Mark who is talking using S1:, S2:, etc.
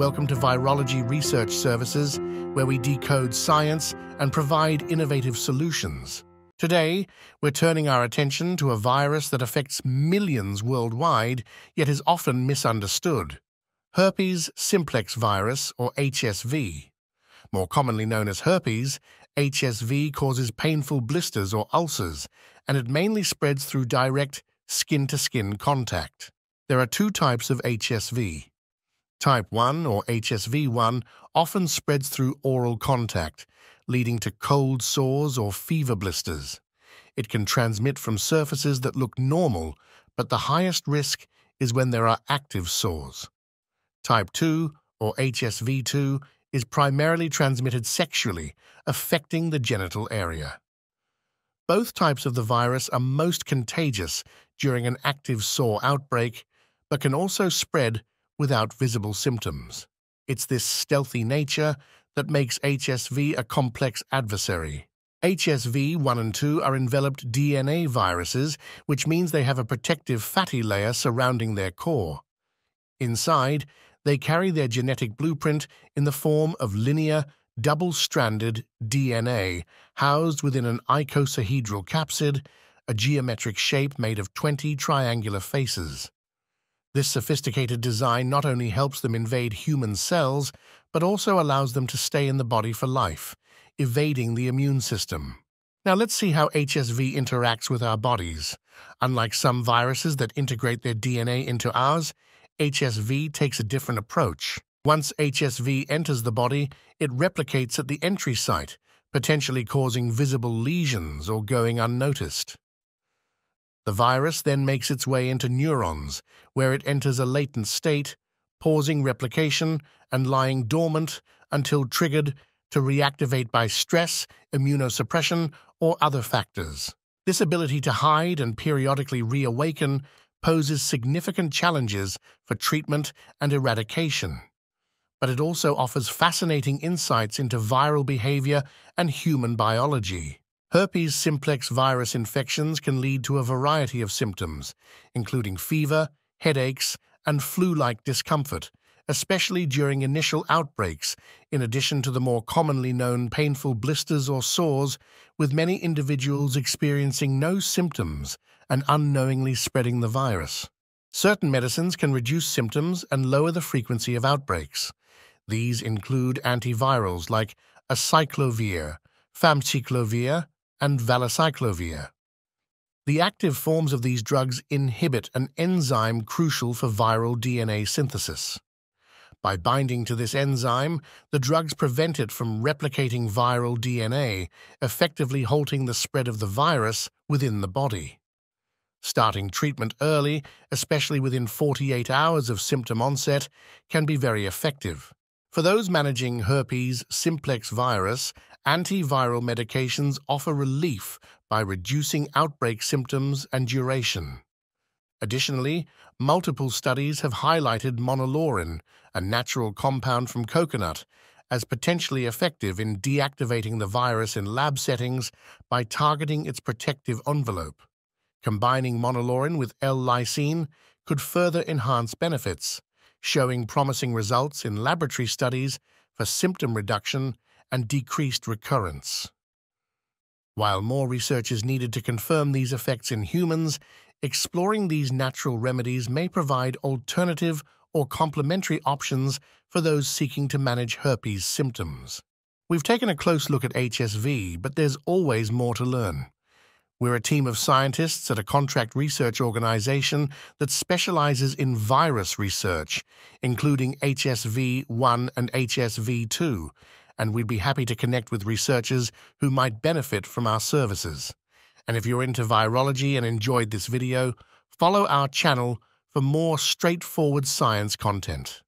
S1: Welcome to Virology Research Services, where we decode science and provide innovative solutions. Today, we're turning our attention to a virus that affects millions worldwide, yet is often misunderstood. Herpes simplex virus, or HSV. More commonly known as herpes, HSV causes painful blisters or ulcers, and it mainly spreads through direct skin-to-skin -skin contact. There are two types of HSV. Type 1, or HSV1, often spreads through oral contact, leading to cold sores or fever blisters. It can transmit from surfaces that look normal, but the highest risk is when there are active sores. Type 2, or HSV2, is primarily transmitted sexually, affecting the genital area. Both types of the virus are most contagious during an active sore outbreak but can also spread without visible symptoms. It's this stealthy nature that makes HSV a complex adversary. HSV 1 and 2 are enveloped DNA viruses, which means they have a protective fatty layer surrounding their core. Inside, they carry their genetic blueprint in the form of linear, double-stranded DNA housed within an icosahedral capsid, a geometric shape made of 20 triangular faces. This sophisticated design not only helps them invade human cells, but also allows them to stay in the body for life, evading the immune system. Now let's see how HSV interacts with our bodies. Unlike some viruses that integrate their DNA into ours, HSV takes a different approach. Once HSV enters the body, it replicates at the entry site, potentially causing visible lesions or going unnoticed. The virus then makes its way into neurons, where it enters a latent state, pausing replication and lying dormant until triggered to reactivate by stress, immunosuppression, or other factors. This ability to hide and periodically reawaken poses significant challenges for treatment and eradication. But it also offers fascinating insights into viral behavior and human biology. Herpes simplex virus infections can lead to a variety of symptoms, including fever, headaches, and flu-like discomfort, especially during initial outbreaks, in addition to the more commonly known painful blisters or sores, with many individuals experiencing no symptoms and unknowingly spreading the virus. Certain medicines can reduce symptoms and lower the frequency of outbreaks. These include antivirals like acyclovir, famciclovir, and valacyclovir. The active forms of these drugs inhibit an enzyme crucial for viral DNA synthesis. By binding to this enzyme, the drugs prevent it from replicating viral DNA, effectively halting the spread of the virus within the body. Starting treatment early, especially within 48 hours of symptom onset, can be very effective. For those managing herpes simplex virus, antiviral medications offer relief by reducing outbreak symptoms and duration. Additionally, multiple studies have highlighted monolaurin, a natural compound from coconut, as potentially effective in deactivating the virus in lab settings by targeting its protective envelope. Combining monolaurin with L-lysine could further enhance benefits, showing promising results in laboratory studies for symptom reduction and decreased recurrence. While more research is needed to confirm these effects in humans, exploring these natural remedies may provide alternative or complementary options for those seeking to manage herpes symptoms. We've taken a close look at HSV, but there's always more to learn. We're a team of scientists at a contract research organization that specializes in virus research, including HSV-1 and HSV-2, and we'd be happy to connect with researchers who might benefit from our services. And if you're into virology and enjoyed this video, follow our channel for more straightforward science content.